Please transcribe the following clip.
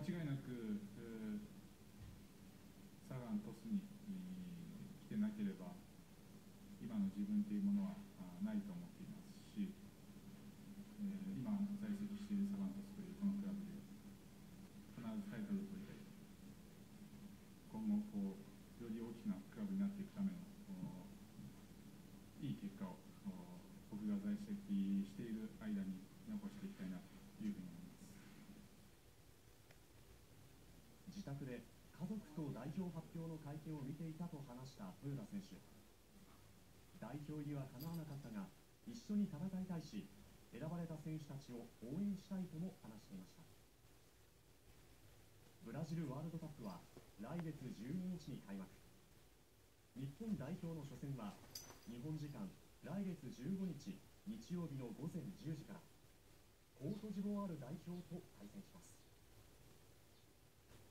間違いなく、サガン鳥栖に来てなければ、今の自分というものはないと思っていますし、今、在籍しているサガン鳥栖というこのクラブで、必ずタイトルを取りたい、今後こう、より大きなクラブになっていくためのいい結果を僕が在籍している間に残していきたいなというふうに思います自宅で家族と代表発表の会見を見ていたと話した豊田選手。代表入りは叶わなかったが一緒に戦いたいし選ばれた選手たちを応援したいとも話していました。ブラジルワールドカップは来月12日に開幕。日本代表の初戦は日本時間来月15日日曜日の午前10時からコートジボワール代表と対戦します。